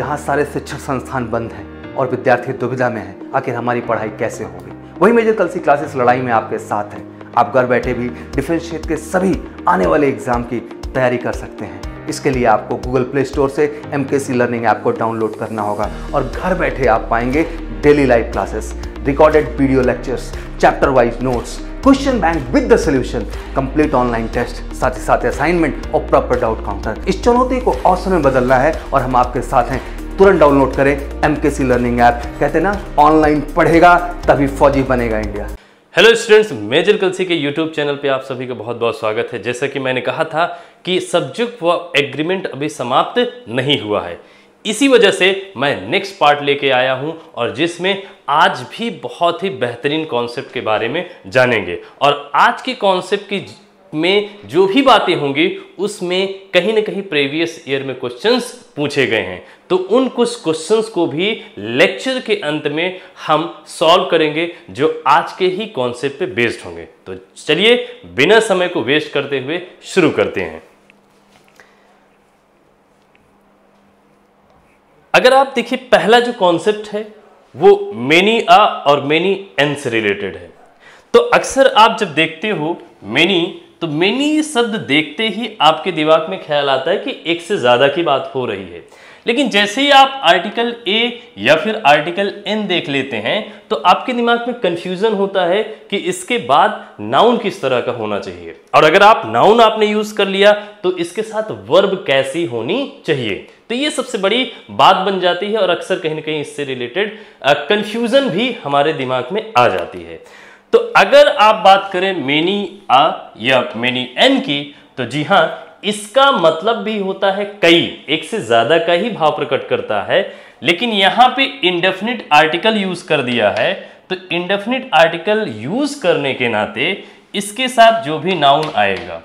जहाँ सारे शिक्षण संस्थान बंद हैं और विद्यार्थी दुविधा में हैं, आखिर हमारी पढ़ाई कैसे होगी? वही मेजर कलसी क्लासेस लड़ाई में आपके साथ है। आप घर बैठे भी डिफेंस क्षेत्र के सभी आने वाले एग्ज़ाम की तैयारी कर सकते हैं। इसके लिए आपको गूगल प्ले स्टोर से M K C learning app को डाउनलोड करना होगा और घर बैठे आप पाएँगे daily live classes recorded video lectures chapter wise notes question bank with the solution complete online test साथ ही साथ असाइनमेंट और प्रॉपर डाउट काउंटर इस चुनौती को अवसर में बदलना है और हम आपके साथ हैं। तुरंत डाउनलोड करें M K C learning app कहते ना ऑनलाइन पढ़ेगा, तभी फौजी बनेगा India hello students major Kalsi के यूट्यूब चैनल पे आप सभी का बहुत बहुत स्वागत है। जैसा कि मैंने कहा था कि सब्जेक्ट व एग्रीमेंट अभी समाप्त नहीं हुआ है। इसी वजह से मैं नेक्स्ट पार्ट लेके आया हूँ और जिसमें आज भी बहुत ही बेहतरीन कॉन्सेप्ट के बारे में जानेंगे। और आज के कॉन्सेप्ट की में जो भी बातें होंगी, उसमें कहीं ना कहीं प्रीवियस ईयर में क्वेश्चंस पूछे गए हैं। तो उन कुछ क्वेश्चंस को भी लेक्चर के अंत में हम सॉल्व करेंगे, जो आज के ही कॉन्सेप्ट पे बेस्ड होंगे। तो चलिए, बिना समय को वेस्ट करते हुए शुरू करते हैं। अगर आप देखिए, पहला जो कॉन्सेप्ट है, वो मेनी आ और मेनी एन से रिलेटेड है। तो अक्सर आप जब देखते हो मेनी तो मेनी शब्द देखते ही आपके दिमाग में ख्याल आता है कि एक से ज़्यादा की बात हो रही है। लेकिन जैसे ही आप आर्टिकल ए या फिर आर्टिकल एन देख लेते हैं तो आपके दिमाग में कंफ्यूजन होता है कि इसके बाद नाउन किस तरह का होना चाहिए। और अगर आप नाउन आपने यूज़ कर लिया तो इसके साथ वर्ब कैसी होनी चाहिए? तो ये सबसे बड़ी बात बन जाती है और अक्सर कहीं ना कहीं इससे रिलेटेड कंफ्यूजन भी हमारे दिमाग में आ जाती है। तो अगर आप बात करें मेनी आ या मेनी एन की तो जी हाँ इसका मतलब भी होता है कई, एक से ज़्यादा का ही भाव प्रकट करता है, लेकिन यहाँ पे इंडेफिनिट आर्टिकल यूज़ कर दिया है। तो इंडेफिनिट आर्टिकल यूज़ करने के नाते इसके साथ जो भी नाउन आएगा,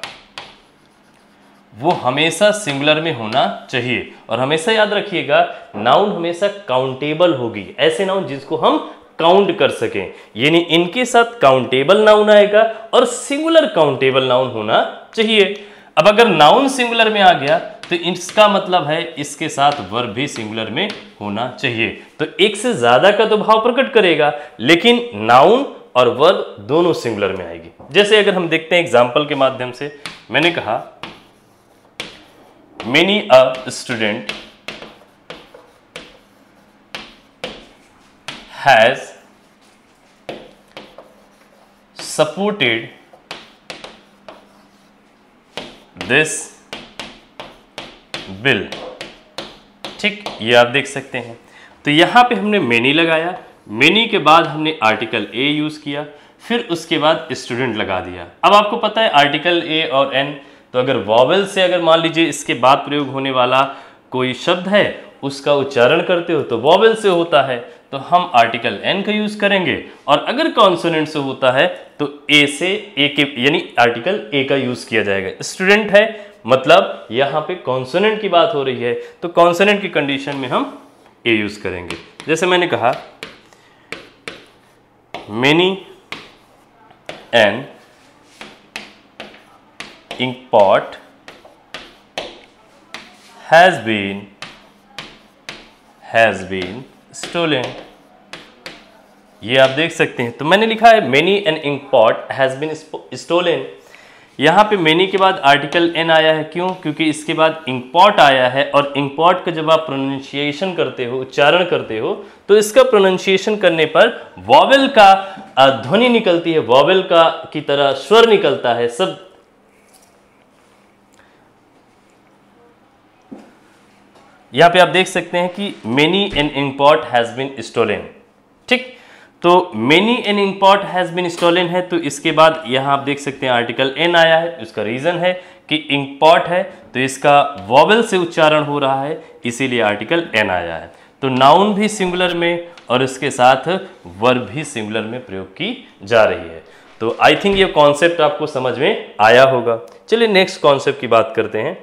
वो हमेशा सिंगुलर में होना चाहिए। और हमेशा याद रखिएगा नाउन हमेशा काउंटेबल होगी। ऐसे नाउन जिसको हम काउंट कर सकें। यानी इनके साथ काउंटेबल नाउन आएगा और सिंगुलर काउंटेबल नाउन होना चाहिए। अब अगर नाउन सिंगुलर में आ गया तो इसका मतलब है इसके साथ वर्ब भी सिंगुलर में होना चाहिए। तो एक से ज़्यादा का तो भाव प्रकट करेगा, लेकिन नाउन और वर्ब दोनों सिंगुलर में आएगी। जैसे अगर हम देखते हैं एग्ज़ाम्पल के माध्यम से, मैंने कहा many a student has supported this bill ठीक, ये आप देख सकते हैं। तो यहाँ पे हमने मेनी लगाया। मेनी के बाद हमने आर्टिकल ए यूज़ किया। फिर उसके बाद स्टूडेंट लगा दिया। अब आपको पता है आर्टिकल ए और एन तो अगर वॉवल से अगर मान लीजिए इसके बाद प्रयोग होने वाला कोई शब्द है, उसका उच्चारण करते हो तो वॉवल से होता है। तो हम आर्टिकल एन का यूज़ करेंगे। और अगर कॉन्सोनेंट से होता है तो ए से ए के, यानी आर्टिकल ए का यूज़ किया जाएगा। स्टूडेंट है मतलब यहाँ पे कॉन्सोनेंट की बात हो रही है तो कॉन्सोनेंट की कंडीशन में हम ए यूज़ करेंगे। जैसे मैंने कहा many an ink pot has been has been stolen ये आप देख सकते हैं। तो मैंने लिखा है many an ink pot has been stolen यहाँ पे मेनी के बाद आर्टिकल एन आया है। क्यों? क्योंकि इसके बाद इंकपॉट आया है और इंकपॉट का जब आप प्रोनाउंसिएशन करते हो, उच्चारण करते हो तो इसका प्रोनाउंसिएशन करने पर वॉवेल का ध्वनि निकलती है। वॉवेल का, की तरह स्वर निकलता है। सब यहाँ पे आप देख सकते हैं कि many an inkpot has been stolen ठीक? तो many an inkpot has been stolen है तो इसके बाद यहाँ आप देख सकते हैं आर्टिकल एन आया है, उसका रीजन है कि इंकपॉट है तो इसका वॉबल से उच्चारण हो रहा है, इसीलिए आर्टिकल एन आया है। तो नाउन भी सिंगुलर में और इसके साथ वर्ब भी सिंगुलर में प्रयोग की जा रही है। तो आई थिंक ये कॉन्सेप्ट आपको समझ में आया होगा। चलिए नेक्स्ट कॉन्सेप्ट की बात करते हैं।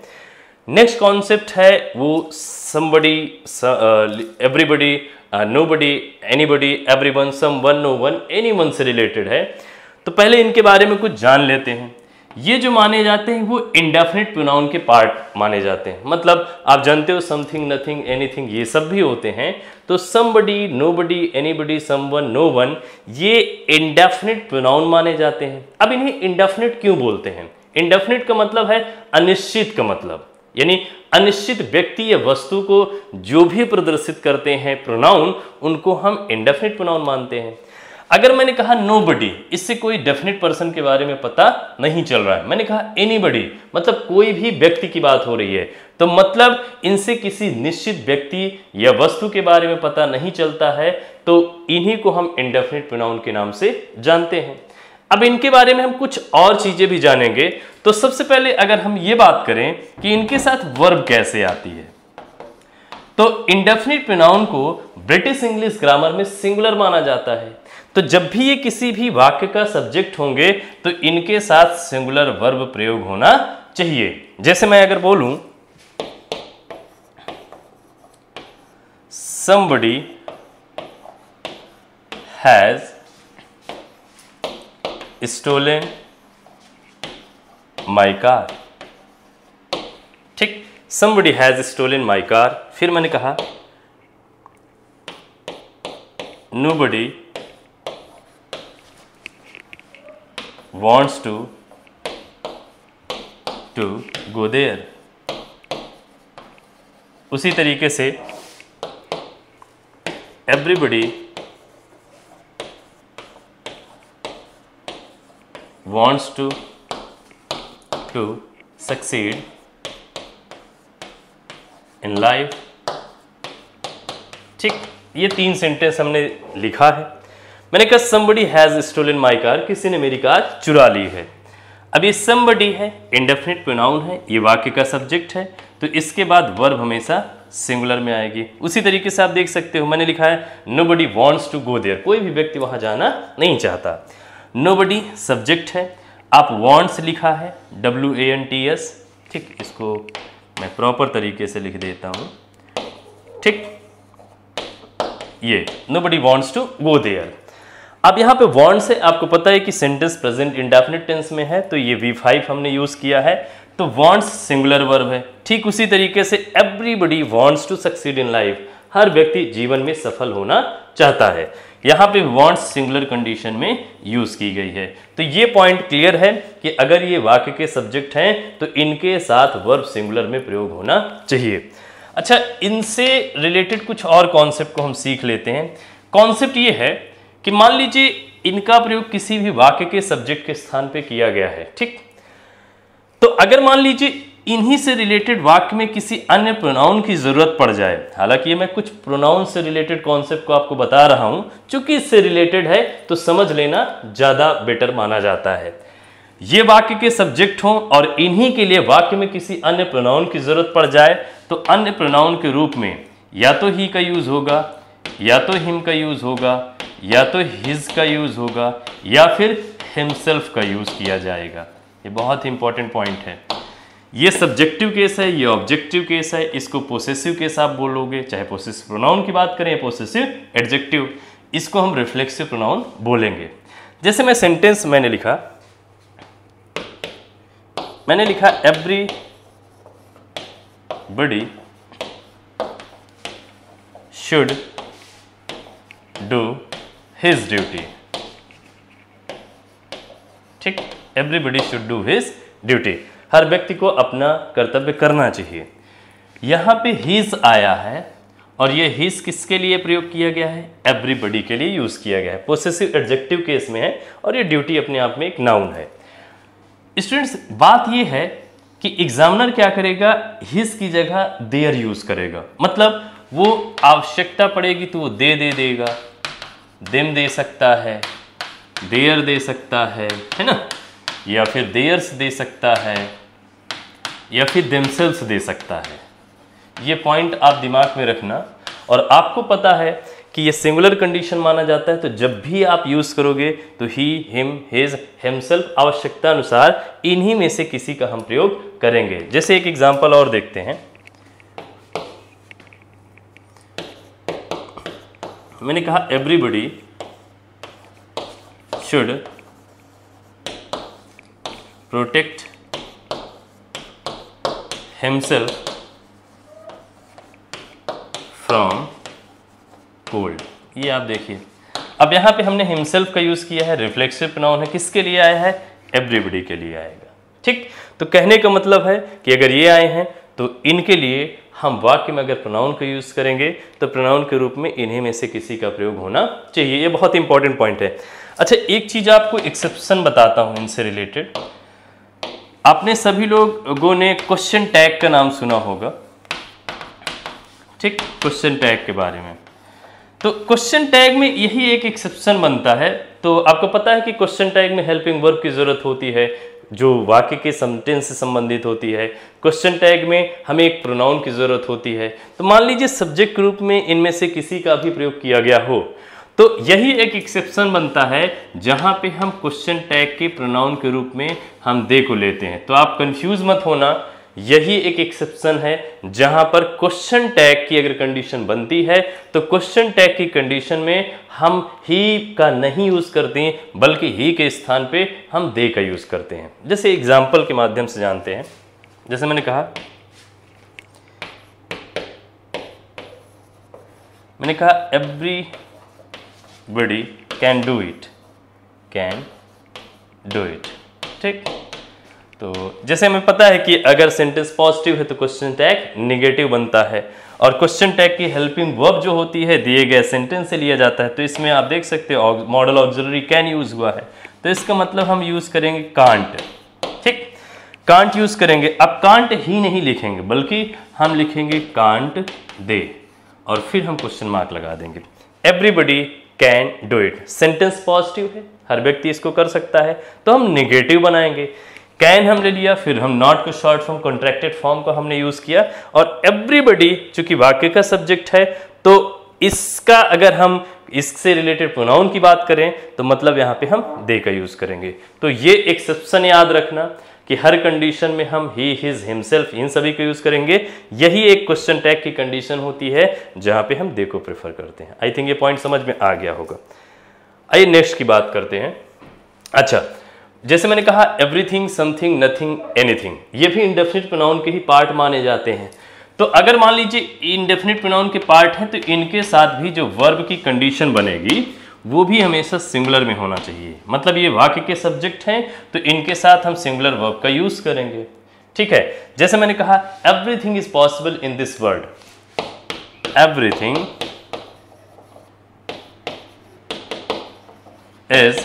नेक्स्ट कॉन्सेप्ट है वो somebody everybody nobody anybody everyone someone no one anyone से रिलेटेड है। तो पहले इनके बारे में कुछ जान लेते हैं। ये जो माने जाते हैं, वो इंडेफिनिट प्रोनाउन के पार्ट माने जाते हैं। मतलब आप जानते हो समथिंग नथिंग एनीथिंग ये सब भी होते हैं। तो somebody nobody anybody someone no one ये इंडेफिनिट प्रोनाउन माने जाते हैं। अब इन्हें इंडेफिनिट क्यों बोलते हैं? इंडेफिनिट का मतलब है अनिश्चित का मतलब। यानी अनिश्चित व्यक्ति या वस्तु को जो भी प्रदर्शित करते हैं प्रोनाउन उनको हम इंडेफिनिट प्रोनाउन मानते हैं। अगर मैंने कहा नो बडी इससे कोई डेफिनेट पर्सन के बारे में पता नहीं चल रहा है। मैंने कहा एनी बडी मतलब कोई भी व्यक्ति की बात हो रही है। तो मतलब इनसे किसी निश्चित व्यक्ति या वस्तु के बारे में पता नहीं चलता है तो इन्हीं को हम इंडेफिनिट प्रोनाउन के नाम से जानते हैं। अब इनके बारे में हम कुछ और चीज़ें भी जानेंगे। तो सबसे पहले अगर हम ये बात करें कि इनके साथ वर्ब कैसे आती है। तो इंडेफिनिट प्रोनाउन को ब्रिटिश इंग्लिश ग्रामर में सिंगुलर माना जाता है। तो जब भी ये किसी भी वाक्य का सब्जेक्ट होंगे तो इनके साथ सिंगुलर वर्ब प्रयोग होना चाहिए। जैसे मैं अगर बोलूँ, somebody has stolen my car ठीक somebody has stolen my car फिर मैंने कहा nobody wants to to go there उसी तरीके से everybody wants to to succeed in life. ठीक, ये तीन सेंटेंस हमने लिखा है। मैंने कहा, somebody has stolen my car. किसी ने मेरी कार चुरा ली है। अब ये somebody है इंडेफिनिट प्रोनाउन है, ये वाक्य का सब्जेक्ट है तो इसके बाद वर्ब हमेशा सिंगुलर में आएगी। उसी तरीके से आप देख सकते हो, मैंने लिखा है nobody wants to go there कोई भी व्यक्ति वहाँ जाना नहीं चाहता। नो बडी सब्जेक्ट है। आप वॉन्ट्स लिखा है W A N T S ठीक, इसको मैं प्रॉपर तरीके से लिख देता हूँ। ठीक, ये nobody wants to go there अब यहाँ पे वॉन्ट्स है आपको पता है कि सेंटेंस प्रेजेंट इंडेफिनिट टेंस में है तो ये वी फाइव हमने यूज़ किया है। तो वॉन्ट्स सिंगुलर वर्ब है। ठीक, उसी तरीके से everybody wants to succeed in life हर व्यक्ति जीवन में सफल होना चाहता है। यहाँ पे वॉन्ट्स सिंगुलर कंडीशन में यूज़ की गई है। तो ये पॉइंट क्लियर है कि अगर ये वाक्य के सब्जेक्ट हैं तो इनके साथ वर्ब सिंगुलर में प्रयोग होना चाहिए। अच्छा इनसे रिलेटेड कुछ और कॉन्सेप्ट को हम सीख लेते हैं। कॉन्सेप्ट ये है कि मान लीजिए इनका प्रयोग किसी भी वाक्य के सब्जेक्ट के स्थान पे किया गया है, ठीक? तो अगर मान लीजिए इन्हीं से रिलेटेड वाक्य में किसी अन्य प्रोनाउन की ज़रूरत पड़ जाए। हालाँकि ये मैं कुछ प्रोनाउन से रिलेटेड कॉन्सेप्ट को आपको बता रहा हूँ। चूँकि इससे रिलेटेड है तो समझ लेना ज़्यादा बेटर माना जाता है। ये वाक्य के सब्जेक्ट हों और इन्हीं के लिए वाक्य में किसी अन्य प्रोनाउन की ज़रूरत पड़ जाए तो अन्य प्रोनाउन के रूप में या तो ही का यूज़ होगा, या तो हिम का यूज़ होगा, या तो हिज का यूज़ होगा, या फिर हिमसेल्फ का यूज़ किया जाएगा। ये बहुत ही इंपॉर्टेंट पॉइंट है। ये सब्जेक्टिव केस है, ये ऑब्जेक्टिव केस है, इसको पोसेसिव केस आप बोलोगे, चाहे पोसेसिव प्रोनाउन की बात करें पोसेसिव एडजेक्टिव इसको हम रिफ्लेक्सिव प्रोनाउन बोलेंगे। जैसे मैं सेंटेंस मैंने लिखा मैंने लिखा everybody should do his duty ठीक? Everybody should do his duty हर व्यक्ति को अपना कर्तव्य करना चाहिए। यहाँ पे हिज आया है और ये हिज किसके लिए प्रयोग किया गया है? एवरीबडी के लिए यूज़ किया गया है। पोसेसिव एडजेक्टिव केस में है और ये ड्यूटी अपने आप में एक नाउन है। स्टूडेंट्स बात ये है कि एग्जामिनर क्या करेगा? हिज की जगह देयर यूज़ करेगा। मतलब वो आवश्यकता पड़ेगी तो वो दे दे देगा। देम दे सकता है देयर दे सकता है है ना? या फिर देयर्स दे सकता है। या फिर देमसेल्स दे सकता है। ये पॉइंट आप दिमाग में रखना। और आपको पता है कि ये सिंगुलर कंडीशन माना जाता है तो जब भी आप यूज़ करोगे तो ही हिम हिज हिमसेल्फ आवश्यकता अनुसार इन्हीं में से किसी का हम प्रयोग करेंगे। जैसे एक एग्जांपल और देखते हैं। मैंने कहा everybody should protect himself from cold ये आप देखिए। अब यहाँ पे हमने हिमसेल्फ का यूज़ किया है रिफ्लेक्सिव प्रोनाउन है, किसके लिए आया है? एवरीबडी के लिए आएगा। ठीक? तो कहने का मतलब है कि अगर ये आए हैं तो इनके लिए हम वाक्य में अगर प्रोनाउन का यूज़ करेंगे तो प्रोनाउन के रूप में इन्हीं में से किसी का प्रयोग होना चाहिए। ये बहुत इंपॉर्टेंट पॉइंट है। अच्छा एक चीज़ आपको एक्सेप्शन बताता हूँ इनसे रिलेटेड आपने सभी लोगों ने क्वेश्चन टैग का नाम सुना होगा। ठीक क्वेश्चन टैग के बारे में। तो क्वेश्चन टैग में यही एक एक्सेप्शन बनता है। तो आपको पता है कि क्वेश्चन टैग में हेल्पिंग वर्ब की ज़रूरत होती है, जो वाक्य के सेंटेंस से संबंधित होती है। क्वेश्चन टैग में हमें एक प्रोनाउन की ज़रूरत होती है। तो मान लीजिए सब्जेक्ट के रूप में इनमें से किसी का भी प्रयोग किया गया हो। तो यही एक एक्सेप्शन बनता है, जहाँ पे हम क्वेश्चन टैग के प्रोनाउन के रूप में हम दे को लेते हैं। तो आप कंफ्यूज मत होना, यही एक एक्सेप्शन है, जहाँ पर क्वेश्चन टैग की अगर कंडीशन बनती है तो क्वेश्चन टैग की कंडीशन में हम ही का नहीं यूज़ करते हैं, बल्कि ही के स्थान पे हम दे का यूज़ करते हैं। जैसे एग्ज़ाम्पल के माध्यम से जानते हैं। जैसे मैंने कहा मैंने कहा everybody can do it, can do it, ठीक? तो जैसे हमें पता है कि अगर सेंटेंस पॉजिटिव है तो क्वेश्चन टैग निगेटिव बनता है और क्वेश्चन टैग की हेल्पिंग वर्ब जो होती है, दिए गए सेंटेंस से लिया जाता है तो इसमें आप देख सकते हो मॉडल ऑक्सिलरी कैन यूज़ हुआ है। तो इसका मतलब हम यूज़ करेंगे कांट ठीक? कांट यूज़ करेंगे। अब कांट ही नहीं लिखेंगे, बल्कि हम लिखेंगे कांट दे, और फिर हम क्वेश्चन मार्क लगा देंगे। Everybody can do it. Sentence positive है, हर व्यक्ति इसको कर सकता है। तो हम निगेटिव बनाएँगे। कैन हमने लिया, फिर हम नॉट को शॉर्ट फॉर्म कॉन्ट्रैक्टेड फॉर्म को हमने यूज़ किया। और एवरीबडी चूँकि वाक्य का सब्जेक्ट है तो इसका अगर हम इससे रिलेटेड प्रोनाउन की बात करें तो मतलब यहाँ पे हम दे का यूज़ करेंगे। तो ये एक्सेप्शन याद रखना। कि हर कंडीशन में हम ही हिज हिमसेल्फ इन सभी को यूज़ करेंगे। यही एक क्वेश्चन टैग की कंडीशन होती है, जहाँ पे हम दे को प्रेफर करते हैं। आई थिंक ये पॉइंट समझ में आ गया होगा। आइए नेक्स्ट की बात करते हैं। अच्छा जैसे मैंने कहा एवरीथिंग समथिंग नथिंग एनीथिंग ये भी इंडेफिनिट प्रोनाउन के ही पार्ट माने जाते हैं। तो अगर मान लीजिए इंडेफिनिट प्रोनाउन के पार्ट हैं तो इनके साथ भी जो वर्ब की कंडीशन बनेगी वो भी हमेशा सिंगुलर में होना चाहिए। मतलब ये वाक्य के सब्जेक्ट हैं तो इनके साथ हम सिंगुलर वर्ब का यूज़ करेंगे। ठीक है? जैसे मैंने कहा everything is possible in this world everything is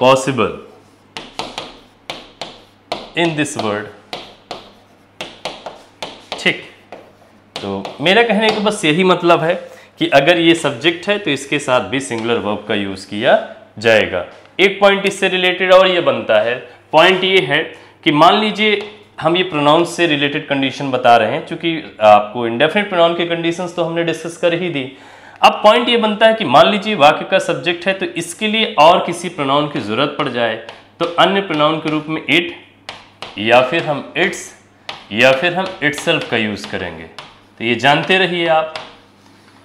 possible in this world ठीक। तो मेरा कहने का बस यही मतलब है। कि अगर ये सब्जेक्ट है तो इसके साथ भी सिंगुलर वर्ब का यूज़ किया जाएगा। एक पॉइंट इससे रिलेटेड और ये बनता है। पॉइंट ये है कि मान लीजिए हम ये प्रोनाउंस से रिलेटेड कंडीशन बता रहे हैं क्योंकि आपको इंडेफिनेट प्रोनाउन की कंडीशन तो हमने डिस्कस कर ही दी। अब पॉइंट ये बनता है कि मान लीजिए वाक्य का सब्जेक्ट है तो इसके लिए और किसी प्रोनाउन की ज़रूरत पड़ जाए तो अन्य प्रोनाउन के रूप में इट या फिर हम इट्स या फिर हम इट्स का यूज़ करेंगे। तो ये जानते रहिए आप।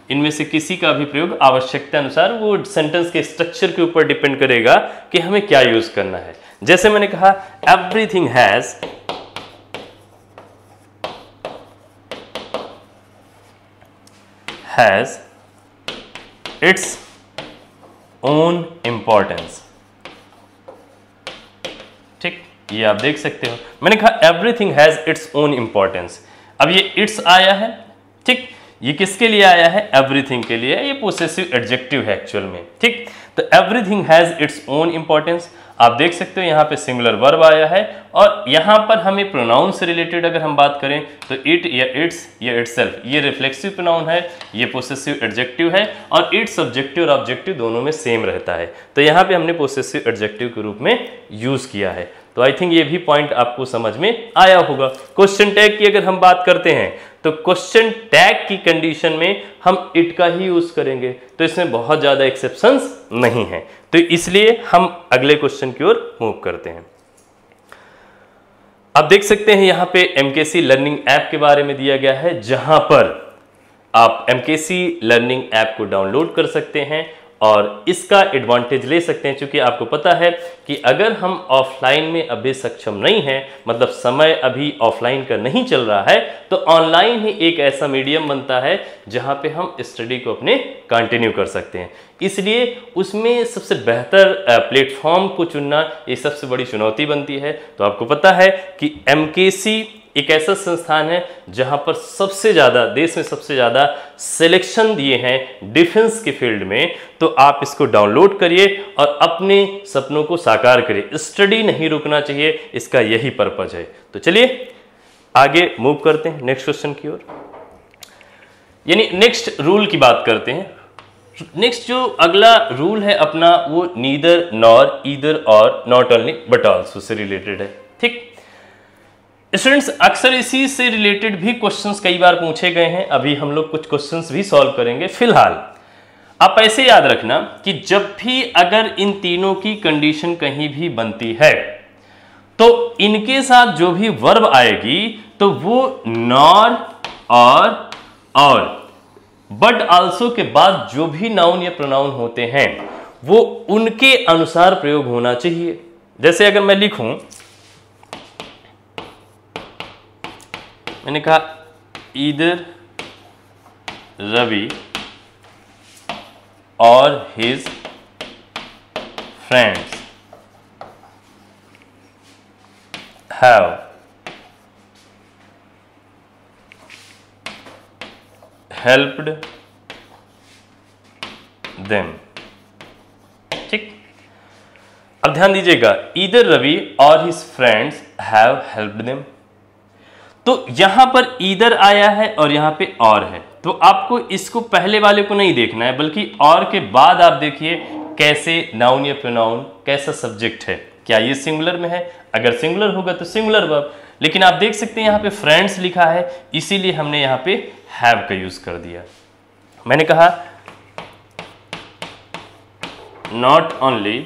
इनमें से किसी का भी प्रयोग आवश्यकता अनुसार वो सेंटेंस के स्ट्रक्चर के ऊपर डिपेंड करेगा कि हमें क्या यूज़ करना है। जैसे मैंने कहा everything has has its own importance ठीक? ये आप देख सकते हो। मैंने कहा everything has its own importance अब ये इट्स आया है। ठीक? ये किसके लिए आया है? एवरीथिंग के लिए। ये पोसेसिव एडजेक्टिव है एक्चुअल में, ठीक? तो everything has its own importance आप देख सकते हो, यहाँ पे सिंगुलर वर्ब आया है और यहाँ पर हमें प्रोनाउन से रिलेटेड अगर हम बात करें तो इट या इट्स या इट ये रिफ्लेक्सिव प्रोनाउन है, ये पोसेसिव एडजेक्टिव है और इट सब्जेक्टिव और ऑब्जेक्टिव दोनों में सेम रहता है। तो यहाँ पे हमने पोसेसिव एडजेक्टिव के रूप में यूज़ किया है। तो आई थिंक ये भी पॉइंट आपको समझ में आया होगा। क्वेश्चन टैग की अगर हम बात करते हैं तो क्वेश्चन टैग की कंडीशन में हम इट का ही यूज़ करेंगे। तो इसमें बहुत ज़्यादा एक्सेप्शंस नहीं है। तो इसलिए हम अगले क्वेश्चन की ओर मूव करते हैं। आप देख सकते हैं यहाँ पे एमकेसी लर्निंग ऐप के बारे में दिया गया है, जहाँ पर आप एमकेसी लर्निंग ऐप को डाउनलोड कर सकते हैं। और इसका एडवांटेज ले सकते हैं, क्योंकि आपको पता है कि अगर हम ऑफलाइन में अभी सक्षम नहीं हैं मतलब समय अभी ऑफलाइन का नहीं चल रहा है तो ऑनलाइन ही एक ऐसा मीडियम बनता है जहाँ पे हम स्टडी को अपने कंटिन्यू कर सकते हैं। इसलिए उसमें सबसे बेहतर प्लेटफॉर्म को चुनना ये सबसे बड़ी चुनौती बनती है। तो आपको पता है कि एम एक ऐसा संस्थान है जहाँ पर सबसे ज़्यादा, देश में सबसे ज़्यादा सिलेक्शन दिए हैं डिफेंस के फ़ील्ड में। तो आप इसको डाउनलोड करिए और अपने सपनों को साकार करिए। स्टडी नहीं रुकना चाहिए, इसका यही पर्पज है। तो चलिए, आगे मूव करते हैं नेक्स्ट क्वेश्चन की ओर। यानी नेक्स्ट रूल की बात करते हैं। नेक्स्ट जो अगला रूल है अपना, वो neither nor either or not only but also से रिलेटेड है। ठीक? स्टूडेंट्स अक्सर इसी से रिलेटेड भी क्वेश्चंस कई बार पूछे गए हैं। अभी हम लोग कुछ क्वेश्चंस भी सॉल्व करेंगे, फ़िलहाल। आप ऐसे याद रखना कि जब भी अगर इन तीनों की कंडीशन कहीं भी बनती है तो इनके साथ जो भी वर्ब आएगी तो वो नॉर और और बट आल्सो के बाद जो भी नाउन या प्रोनाउन होते हैं, वो उनके अनुसार प्रयोग होना चाहिए। जैसे अगर मैं लिखूं मैंने कहा either Ravi or his friends have helped them ठीक? अब ध्यान दीजिएगा either Ravi or his friends have helped them तो यहाँ पर इधर आया है और यहाँ पे और है। तो आपको इसको पहले वाले को नहीं देखना है, बल्कि और के बाद आप देखिए कैसे नाउन या प्रोनाउन कैसा सब्जेक्ट है। क्या ये सिंगुलर में है? अगर सिंगुलर होगा तो सिंगुलर वर्ब लेकिन आप देख सकते हैं यहाँ पे फ्रेंड्स लिखा है, इसीलिए हमने यहाँ पे हैव का यूज़ कर दिया। मैंने कहा not only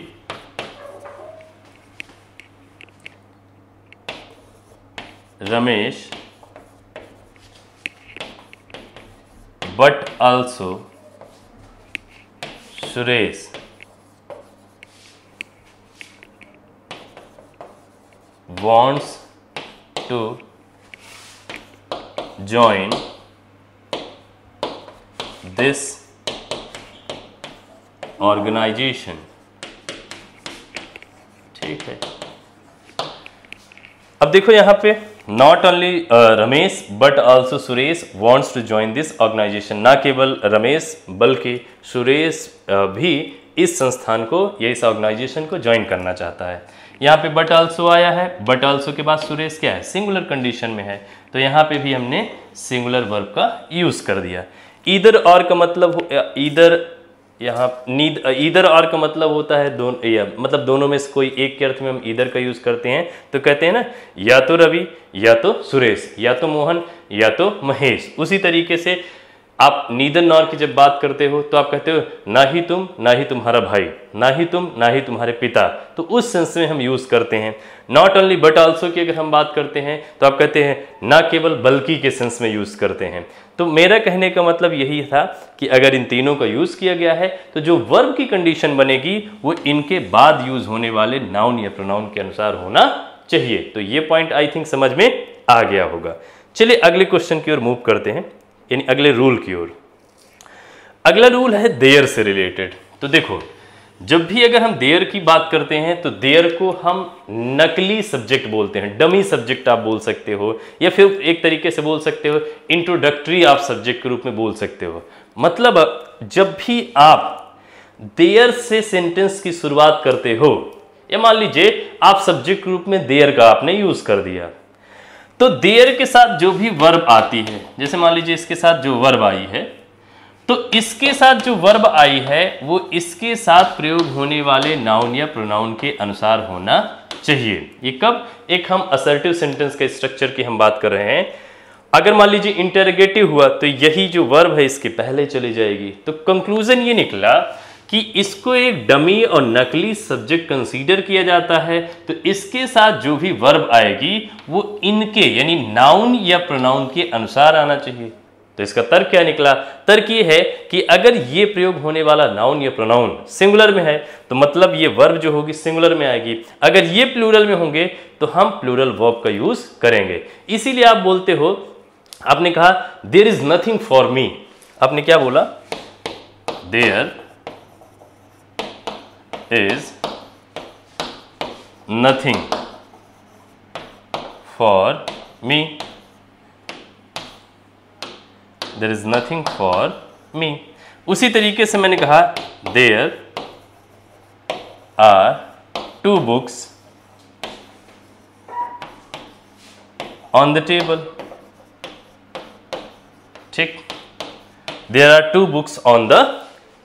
Ramesh but also Suresh wants to join this organisation ठीक है। अब देखो यहाँ पे not only Ramesh but also Suresh wants to join this organisation ना केवल रमेश बल्कि सुरेश भी इस संस्थान को या इस ऑर्गेनाइजेशन को ज्वाइन करना चाहता है यहाँ पे बट आल्सो आया है बट आल्सो के बाद सुरेश क्या है सिंगुलर कंडीशन में है तो यहाँ पे भी हमने सिंगुलर वर्ब का यूज़ कर दिया इधर और का मतलब इधर यहाँ नीद इधर और का मतलब होता है दोनों, या मतलब दोनों में से कोई एक के अर्थ में हम इधर का यूज़ करते हैं तो कहते हैं ना, या तो रवि, या तो सुरेश, या तो मोहन, या तो महेश। उसी तरीके से आप नीदर नॉर की जब बात करते हो तो आप कहते हो, ना ही तुम, ना ही तुम्हारा भाई, ना ही तुम, ना ही तुम्हारे पिता। तो उस सेंस में हम यूज़ करते हैं। नॉट ओनली बट ऑल्सो की अगर हम बात करते हैं तो आप कहते हैं, ना केवल बल्कि के सेंस में यूज़ करते हैं। तो मेरा कहने का मतलब यही था कि अगर इन तीनों का यूज़ किया गया है तो जो वर्ब की कंडीशन बनेगी, वो इनके बाद यूज़ होने वाले नाउन या प्रोनाउन के अनुसार होना चाहिए। तो ये पॉइंट आई थिंक समझ में आ गया होगा। चलिए अगले क्वेश्चन की ओर मूव करते हैं, यानी अगले रूल की ओर। अगला रूल है देयर से रिलेटेड तो देखो जब भी अगर हम देयर की बात करते हैं तो देयर को हम नकली सब्जेक्ट बोलते हैं, डमी सब्जेक्ट आप बोल सकते हो, या फिर एक तरीके से बोल सकते हो इंट्रोडक्टरी आप सब्जेक्ट के रूप में बोल सकते हो। मतलब जब भी आप देयर से सेंटेंस की शुरुआत करते हो, या मान लीजिए, आप सब्जेक्ट के रूप में देयर का आपने यूज़ कर दिया तो देयर के साथ जो भी वर्ब आती है, जैसे मान लीजिए इसके साथ जो वर्ब आई है तो इसके साथ जो वर्ब आई है, वो इसके साथ प्रयोग होने वाले नाउन या प्रोनाउन के अनुसार होना चाहिए। ये कब? एक हम असर्टिव सेंटेंस के स्ट्रक्चर की हम बात कर रहे हैं। अगर मान लीजिए इंटरगेटिव हुआ तो यही जो वर्ब है, इसके पहले चली जाएगी। तो कंक्लूजन ये निकला कि इसको एक डमी और नकली सब्जेक्ट कंसीडर किया जाता है। तो इसके साथ जो भी वर्ब आएगी, वो इनके, यानी नाउन या प्रोनाउन के अनुसार आना चाहिए। तो इसका तर्क क्या निकला? तर्क ये है कि अगर ये प्रयोग होने वाला नाउन या प्रोनाउन सिंगुलर में है तो मतलब ये वर्ब जो होगी सिंगुलर में आएगी। अगर ये प्लूरल में होंगे तो हम प्लूरल वर्ब का यूज़ करेंगे। इसीलिए आप बोलते हो, आपने कहा there is nothing for me आपने क्या बोला? There is nothing for me there is nothing for me उसी तरीके से मैंने कहा there are two books on the table ठीक? There are two books on the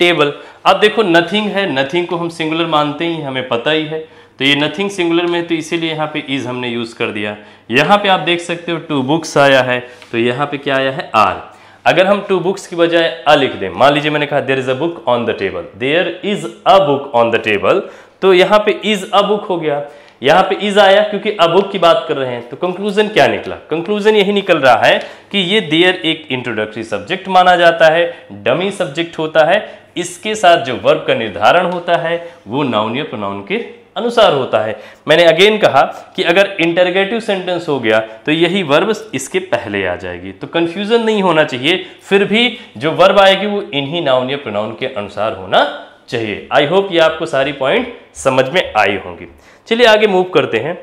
table अब देखो नथिंग है नथिंग को हम सिंगुलर मानते ही हमें पता ही है। तो ये नथिंग सिंगुलर में है तो इसीलिए यहाँ पे इज़ हमने यूज़ कर दिया। यहाँ पे आप देख सकते हो टू बुक्स आया है तो यहाँ पे क्या आया है आर अगर हम टू बुक्स की बजाय अ लिख दें, मान लीजिए मैंने कहा there is a book on the table there is a book on the table तो यहाँ पे इज़ अ बुक हो गया। यहाँ पे इज़ आया क्योंकि अ बुक की बात कर रहे हैं। तो कंक्लूजन क्या निकला? कंक्लूजन यही निकल रहा है कि ये देयर एक इंट्रोडक्टरी सब्जेक्ट माना जाता है डमी सब्जेक्ट होता है। इसके साथ जो वर्ब का निर्धारण होता है, वो नाउन या प्रोनाउन के अनुसार होता है। मैंने अगेन कहा कि अगर इंटरगेटिव सेंटेंस हो गया तो यही वर्ब इसके पहले आ जाएगी। तो कंफ्यूजन नहीं होना चाहिए, फिर भी जो वर्ब आएगी, वो इन्हीं नाउन या प्रोनाउन के अनुसार होना चाहिए। आई होप ये आपको सारी पॉइंट समझ में आई होंगी। चलिए आगे मूव करते हैं।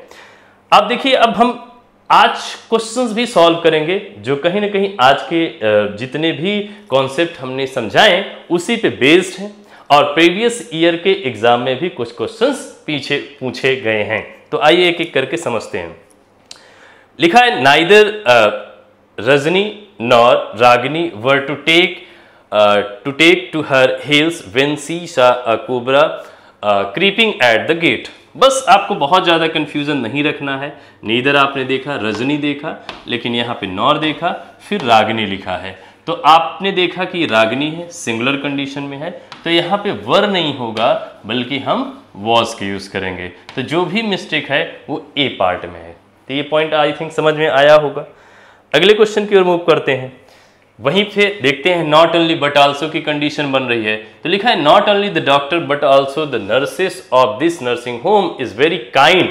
आप देखिए, अब हम आज क्वेश्चंस भी सॉल्व करेंगे, जो कहीं ना कहीं आज के जितने भी कॉन्सेप्ट हमने समझाए, उसी पे बेस्ड हैं। और प्रीवियस ईयर के एग्ज़ाम में भी कुछ क्वेश्चंस पीछे पूछे गए हैं। तो आइए एक एक करके समझते हैं। लिखा है, neither Rajni, nor, Ragini were to take to take to her heels when she saw cobra creeping at the gate बस आपको बहुत ज़्यादा कंफ्यूजन नहीं रखना है। नीदर आपने देखा, रजनी देखा, लेकिन यहाँ पे नॉर देखा, फिर रागिनी लिखा है। तो आपने देखा कि रागनी है सिंगुलर कंडीशन में है। तो यहाँ पे वर नहीं होगा, बल्कि हम वॉज़ के यूज़ करेंगे। तो जो भी मिस्टेक है, वो ए पार्ट में है। तो ये पॉइंट आई थिंक समझ में आया होगा। अगले क्वेश्चन की ओर मूव करते हैं। वहीं पे देखते हैं नॉट ओनली बट आल्सो की कंडीशन बन रही है। तो लिखा है not only the doctor but also the nurses of this nursing home is very kind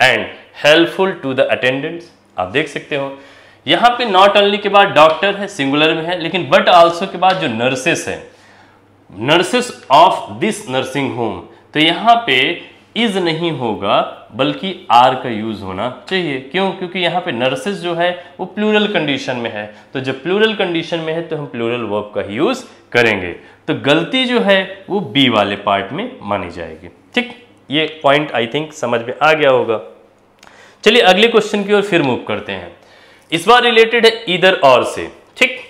and helpful to the attendants आप देख सकते हो। यहाँ पे नॉट ओनली के बाद डॉक्टर है सिंगुलर में है, लेकिन बट आल्सो के बाद जो नर्सेस है nurses of this nursing home तो यहाँ पे इज़ नहीं होगा, बल्कि आर का यूज़ होना चाहिए। क्यों? क्योंकि यहाँ पे नर्सेस जो है, वो प्लूरल कंडीशन में है। तो जब प्लूरल कंडीशन में है तो हम प्लूरल वर्ब का ही यूज़ करेंगे। तो गलती जो है, वो बी वाले पार्ट में मानी जाएगी। ठीक? ये पॉइंट आई थिंक समझ में आ गया होगा। चलिए अगले क्वेश्चन की ओर फिर मूव करते हैं। इस बार रिलेटेड है इधर और से। ठीक?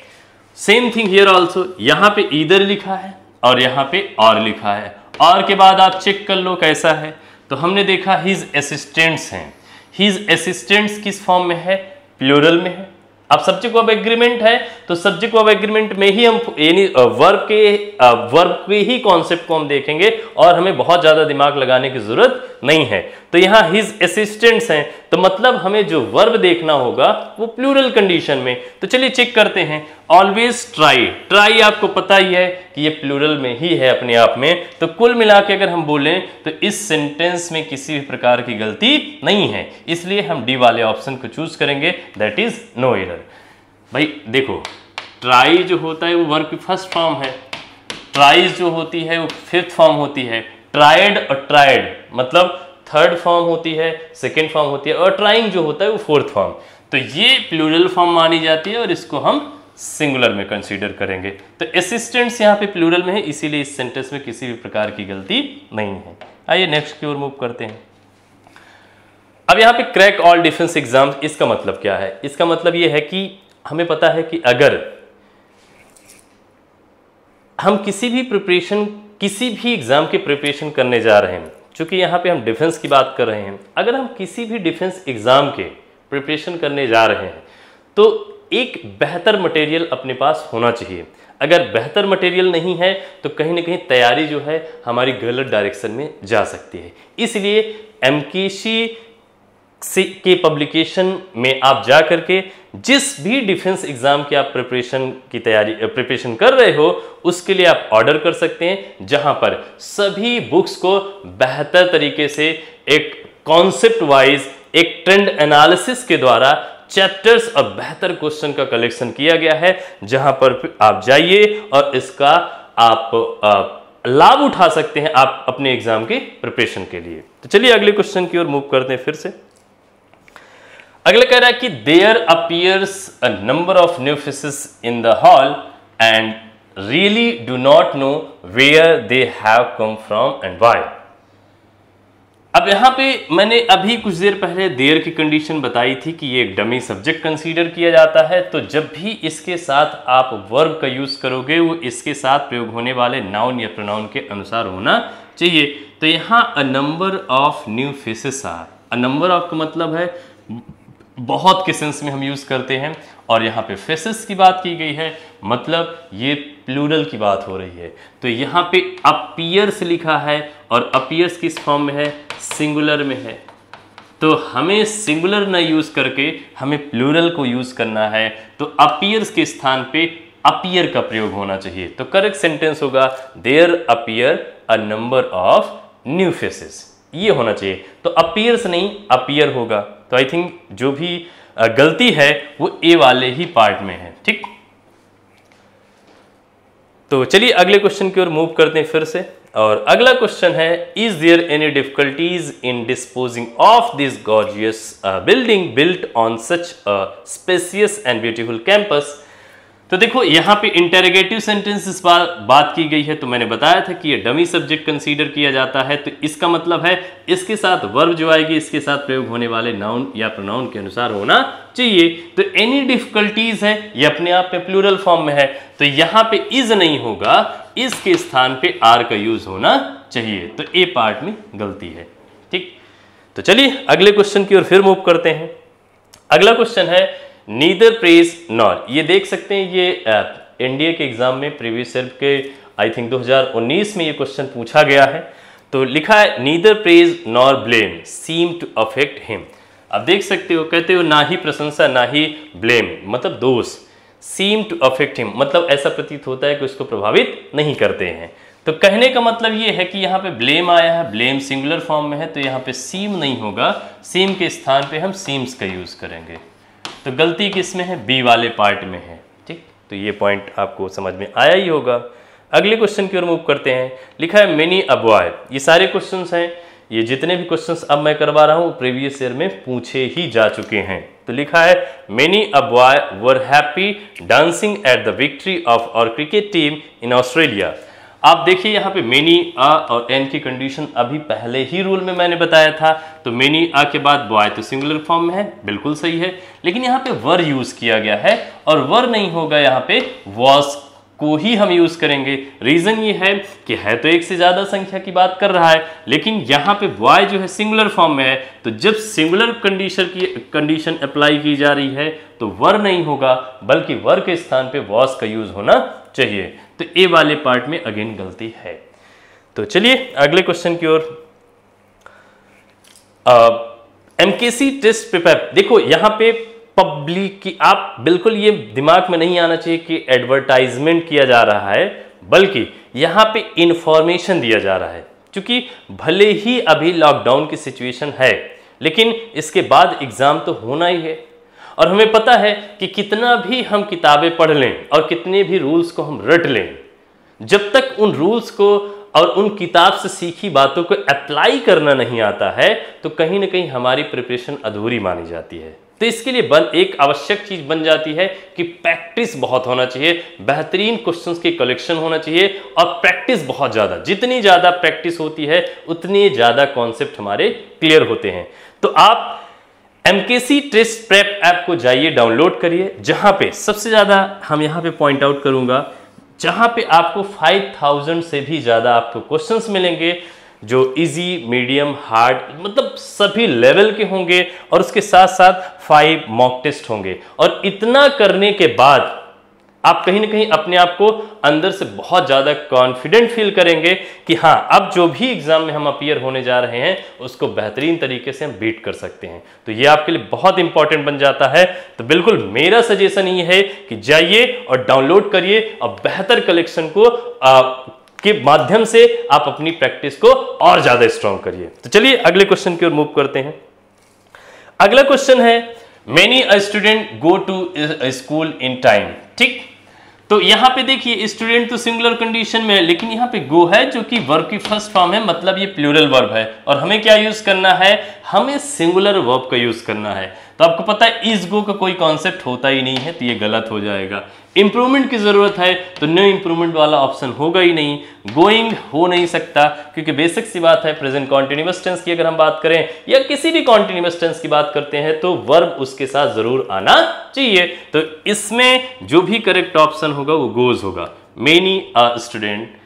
सेम थिंग हियर ऑल्सो यहाँ पे इधर लिखा है। और यहाँ पे और लिखा है। और के बाद आप चेक कर लो कैसा है। तो हमने देखा हिज असिस्टेंट्स हैं। हिज असिस्टेंट्स किस फॉर्म में है? प्लूरल में है। अब सब्जेक्ट ऑफ़ एग्रीमेंट है तो सब्जेक्ट ऑफ़ एग्रीमेंट में ही हम यानी वर्ब के वर्ब के ही कॉन्सेप्ट को हम देखेंगे और हमें बहुत ज़्यादा दिमाग लगाने की ज़रूरत नहीं है। तो यहाँ हिज असिस्टेंट्स हैं। तो मतलब हमें जो वर्ब देखना होगा, वो प्लूरल कंडीशन में। तो चलिए चेक करते हैं। ऑलवेज ट्राई ट्राई आपको पता ही है कि ये प्लूरल में ही है अपने आप में। तो कुल मिला के अगर हम बोलें तो इस सेंटेंस में किसी भी प्रकार की गलती नहीं है। इसलिए हम डी वाले ऑप्शन को चूज़ करेंगे। दैट इज़ नो एरर भाई, देखो ट्राई जो होता है वो वर्ब की फ़र्स्ट फॉर्म है। ट्राइज जो होती है वो फिफ्थ फॉर्म होती है। ट्राइड और ट्राइड मतलब थर्ड फॉर्म होती है सेकेंड फॉर्म होती है और ट्राइंग जो होता है वो फोर्थ फॉर्म तो ये प्लूरल फॉर्म मानी जाती है और इसको हम सिंगुलर में कंसीडर करेंगे। तो असिस्टेंट्स यहाँ पे प्लूरल में है, इसीलिए इस सेंटेंस में किसी भी प्रकार की गलती नहीं है। आइए नेक्स्ट की ओर मूव करते हैं। अब यहाँ पे क्रैक ऑल डिफेंस एग्ज़ाम इसका मतलब क्या है? इसका मतलब ये है कि हमें पता है कि अगर हम किसी भी प्रिपरेशन किसी भी एग्ज़ाम की प्रिपरेशन करने जा रहे हैं, चूँकि यहाँ पे हम डिफेंस की बात कर रहे हैं, अगर हम किसी भी डिफेंस एग्ज़ाम के प्रिपरेशन करने जा रहे हैं तो एक बेहतर मटेरियल अपने पास होना चाहिए। अगर बेहतर मटेरियल नहीं है तो कहीं ना कहीं तैयारी जो है हमारी गलत डायरेक्शन में जा सकती है। इसलिए एम के से के पब्लिकेशन में आप जा करके जिस भी डिफेंस एग्ज़ाम की आप प्रिपरेशन की तैयारी प्रिपरेशन कर रहे हो, उसके लिए आप ऑर्डर कर सकते हैं, जहाँ पर सभी बुक्स को बेहतर तरीके से एक कॉन्सेप्ट वाइज एक ट्रेंड एनालिसिस के द्वारा चैप्टर्स और बेहतर क्वेश्चन का कलेक्शन किया गया है, जहाँ पर आप जाइए और इसका आप लाभ उठा सकते हैं आप अपने एग्ज़ाम के प्रिपरेशन के लिए। तो चलिए अगले क्वेश्चन की ओर मूव करते हैं फिर से। अगला कह रहा है कि there appears a number of new in the hall and really do not know where they have come from and why अब यहाँ पे मैंने अभी कुछ देर पहले देर की कंडीशन बताई थी कि ये एक डमी सब्जेक्ट कंसीडर किया जाता है तो जब भी इसके साथ आप वर्ब का यूज़ करोगे, वो इसके साथ प्रयोग होने वाले नाउन या प्रोनाउन के अनुसार होना चाहिए। तो यहाँ a number of new faces are a number of का मतलब है, बहुत के सेंस में हम यूज़ करते हैं, और यहाँ पे फेसेस की बात की गई है मतलब ये प्लूरल की बात हो रही है। तो यहाँ पे अपियर्स लिखा है, और अपियर्स किस फॉर्म में है? सिंगुलर में है। तो हमें सिंगुलर ना यूज़ करके हमें प्लूरल को यूज़ करना है। तो अपियर्स के स्थान पे अपियर का प्रयोग होना चाहिए। तो करेक्ट सेंटेंस होगा there appear a number of new faces ये होना चाहिए। तो अपियर्स नहीं अपियर होगा। तो आई थिंक जो भी गलती है, वो ए वाले ही पार्ट में है। ठीक? तो चलिए अगले क्वेश्चन की ओर मूव करते हैं फिर से। और अगला क्वेश्चन है is there any difficulties in disposing of this gorgeous building built on such spacious and beautiful campus तो देखो, यहाँ पे इंटेरोगेटिव सेंटेंस इस बार बात की गई है तो मैंने बताया था कि ये डमी सब्जेक्ट कंसीडर किया जाता है तो इसका मतलब है, इसके साथ वर्ब जो आएगी, इसके साथ प्रयोग होने वाले नाउन या प्रोनाउन के अनुसार होना चाहिए। तो एनी डिफिकल्टीज है, ये अपने आप में प्लूरल फॉर्म में है तो यहाँ पे इज़ नहीं होगा इसके स्थान पे आर का यूज़ होना चाहिए। तो ए पार्ट में गलती है। ठीक? तो चलिए अगले क्वेश्चन की ओर फिर मूव करते हैं। अगला क्वेश्चन है नीदर प्रेज नॉर ये देख सकते हैं, ये एनडीए के एग्ज़ाम में प्रीवियस ईयर के आई थिंक 2019 में ये क्वेश्चन पूछा गया है। तो लिखा है neither praise nor blame seem to affect him अब देख सकते हो, कहते हो, ना ही प्रशंसा, ना ही ब्लेम मतलब दोष। सीम टू अफेक्ट हिम मतलब ऐसा प्रतीत होता है कि उसको प्रभावित नहीं करते हैं। तो कहने का मतलब ये है कि यहाँ पे ब्लेम आया है ब्लेम सिंगुलर फॉर्म में है तो यहाँ पे सीम नहीं होगा। सीम के स्थान पे हम सीम्स का यूज़ करेंगे। तो गलती किसमें है? बी वाले पार्ट में है। ठीक? तो ये पॉइंट आपको समझ में आया ही होगा। अगले क्वेश्चन की ओर मूव करते हैं। लिखा है मेनी अबॉय ये सारे क्वेश्चन हैं। ये जितने भी क्वेश्चंस अब मैं करवा रहा हूँ प्रीवियस ईयर में पूछे ही जा चुके हैं। तो लिखा है many a boy were happy dancing at the victory of our cricket team in Australia आप देखिए यहाँ पे मेनी आ और एन की कंडीशन अभी पहले ही रूल में मैंने बताया था। तो मेनी आ के बाद बॉय तो सिंगुलर फॉर्म में है, बिल्कुल सही है। लेकिन यहाँ पे वर यूज़ किया गया है और वर नहीं होगा यहाँ पे वॉस को ही हम यूज़ करेंगे। रीजन ये है कि है तो एक से ज़्यादा संख्या की बात कर रहा है, लेकिन यहाँ पे बॉय जो है सिंगुलर फॉर्म में है तो जब सिंगुलर कंडीशन की कंडीशन अप्लाई की जा रही है तो वर नहीं होगा, बल्कि वर के स्थान पे वॉस का यूज़ होना चाहिए। तो ए वाले पार्ट में अगेन गलती है। तो चलिए अगले क्वेश्चन की ओर। एमकेसी टेस्ट पेपर देखो यहाँ पे पब्लिक की, आप बिल्कुल ये दिमाग में नहीं आना चाहिए कि एडवर्टाइजमेंट किया जा रहा है, बल्कि यहाँ पे इंफॉर्मेशन दिया जा रहा है। क्योंकि भले ही अभी लॉकडाउन की सिचुएशन है, लेकिन इसके बाद एग्ज़ाम तो होना ही है। और हमें पता है कि कितना भी हम किताबें पढ़ लें और कितने भी रूल्स को हम रट लें, जब तक उन रूल्स को और उन किताब से सीखी बातों को अप्लाई करना नहीं आता है तो कहीं ना कहीं हमारी प्रिपरेशन अधूरी मानी जाती है। तो इसके लिए बन एक आवश्यक चीज़ बन जाती है कि प्रैक्टिस बहुत होना चाहिए, बेहतरीन क्वेश्चंस के कलेक्शन होना चाहिए और प्रैक्टिस बहुत ज़्यादा। जितनी ज़्यादा प्रैक्टिस होती है, उतनी ज़्यादा कॉन्सेप्ट हमारे क्लियर होते हैं। तो आप एमकेसी टेस्ट प्रेप ऐप को जाइए, डाउनलोड करिए, जहाँ पे सबसे ज़्यादा हम यहाँ पे पॉइंट आउट करूँगा, जहाँ पे आपको 5000 से भी ज़्यादा आपको क्वेश्चंस मिलेंगे जो इजी मीडियम हार्ड मतलब सभी लेवल के होंगे और उसके साथ साथ फाइव मॉक टेस्ट होंगे। और इतना करने के बाद आप कहीं ना कहीं अपने आप को अंदर से बहुत ज़्यादा कॉन्फिडेंट फील करेंगे कि हाँ अब जो भी एग्ज़ाम में हम अपियर होने जा रहे हैं उसको बेहतरीन तरीके से हम बीट कर सकते हैं। तो ये आपके लिए बहुत इंपॉर्टेंट बन जाता है। तो बिल्कुल मेरा सजेशन ये है कि जाइए और डाउनलोड करिए और बेहतर कलेक्शन को आ, के माध्यम से आप अपनी प्रैक्टिस को और ज़्यादा स्ट्रॉन्ग करिए। तो चलिए अगले क्वेश्चन की ओर मूव करते हैं। अगला क्वेश्चन है many a student go to school in time ठीक? तो यहाँ पे देखिए स्टूडेंट तो सिंगुलर कंडीशन में है, लेकिन यहाँ पे गो है जो कि वर्ब की फ़र्स्ट फॉर्म है मतलब ये प्लूरल वर्ब है। और हमें क्या यूज़ करना है? हमें सिंगुलर वर्ब का यूज़ करना है। तो आपको पता है इस गो का कोई कॉन्सेप्ट होता ही नहीं है तो ये गलत हो जाएगा। इंप्रूवमेंट की ज़रूरत है तो नो इंप्रूवमेंट वाला ऑप्शन होगा ही नहीं। गोइंग हो नहीं सकता, क्योंकि बेसिक सी बात है प्रेजेंट कॉन्टिन्यूस टेंस की अगर हम बात करें, या किसी भी कॉन्टिन्यूस टेंस की बात करते हैं तो वर्ब उसके साथ ज़रूर आना चाहिए। तो इसमें जो भी करेक्ट ऑप्शन होगा, वो गोज होगा। Many a student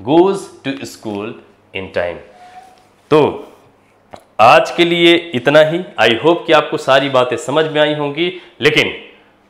goes to school in time तो आज के लिए इतना ही। आई होप कि आपको सारी बातें समझ में आई होंगी। लेकिन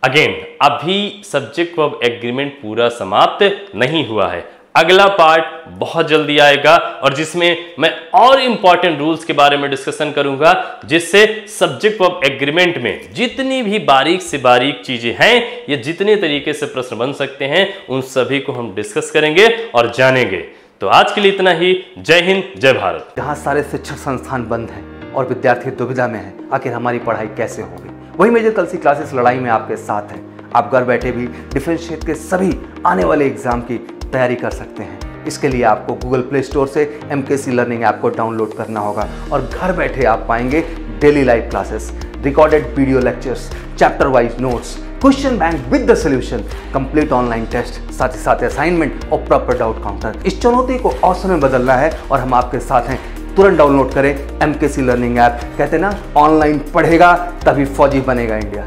अगेन अभी सब्जेक्ट ऑफ़ एग्रीमेंट पूरा समाप्त नहीं हुआ है। अगला पार्ट बहुत जल्दी आएगा और जिसमें मैं और इंपॉर्टेंट रूल्स के बारे में डिस्कशन करूँगा, जिससे सब्जेक्ट ऑफ़ एग्रीमेंट में जितनी भी बारीक से बारीक चीज़ें हैं, या जितने तरीके से प्रश्न बन सकते हैं, उन सभी को हम डिस्कस करेंगे और जानेंगे। तो आज के लिए इतना ही। जय हिंद, जय भारत। जहाँ सारे शिक्षण संस्थान बंद हैं और विद्यार्थी दुविधा में हैं, आखिर हमारी पढ़ाई कैसे होगी? वही मेजर कल सी क्लासेस लड़ाई में आपके साथ हैं, आप घर बैठे भी डिफेंस क्षेत्र के सभी आने वाले एग्ज़ाम की तैयारी कर सकते हैं। इसके लिए आपको गूगल प्ले स्टोर से M K C learning app को डाउनलोड करना होगा और घर बैठे आप पाएँगे daily live classes recorded video lectures chapter wise notes question bank with the solution complete online test साथ ही साथ असाइनमेंट और प्रॉपर डाउट काउंटर इस चुनौती को अवसर में बदलना है और हम आपके साथ हैं। तुरंत डाउनलोड करें एम लर्निंग ऐप कहते हैं ना ऑनलाइन पढ़ेगा, तभी फौजी बनेगा इंडिया